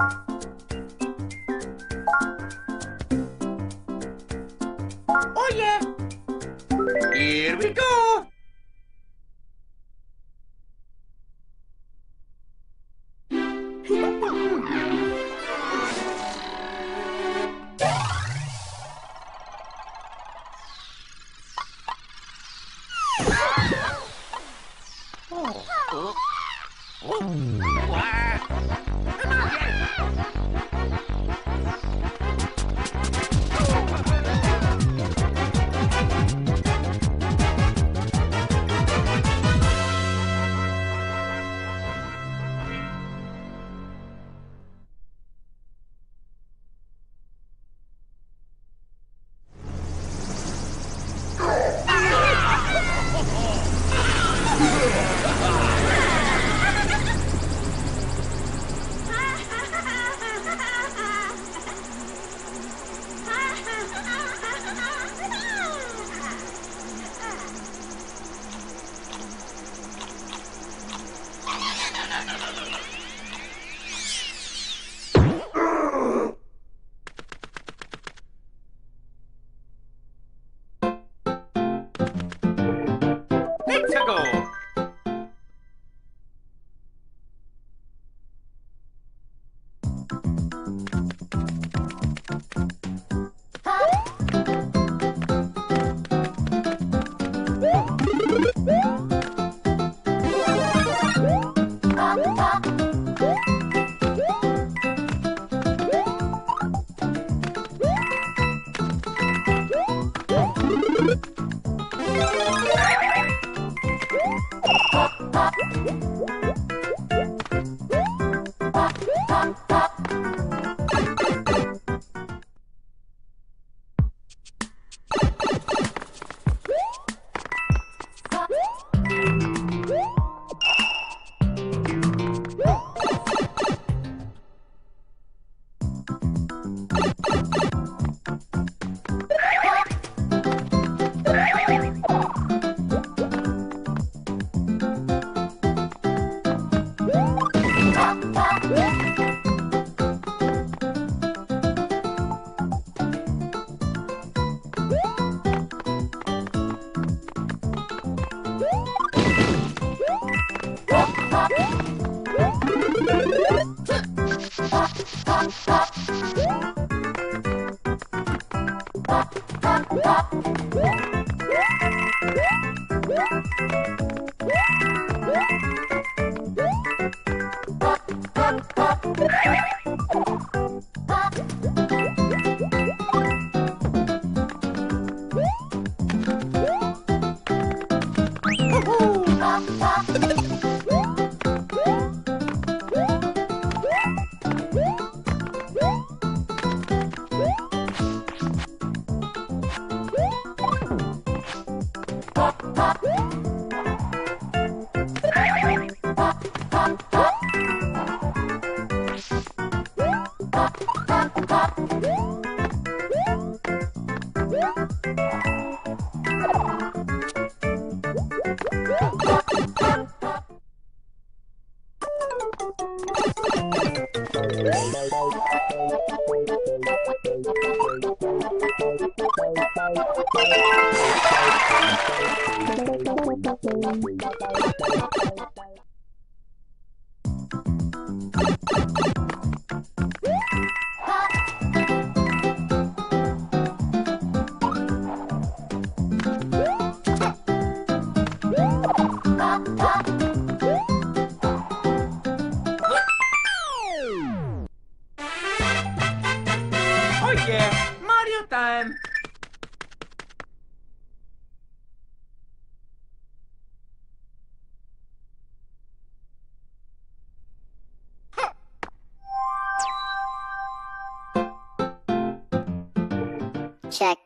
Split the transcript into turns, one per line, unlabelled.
Oh yeah! Here we go! oh. Let's Oh yeah, Mario time.
Check.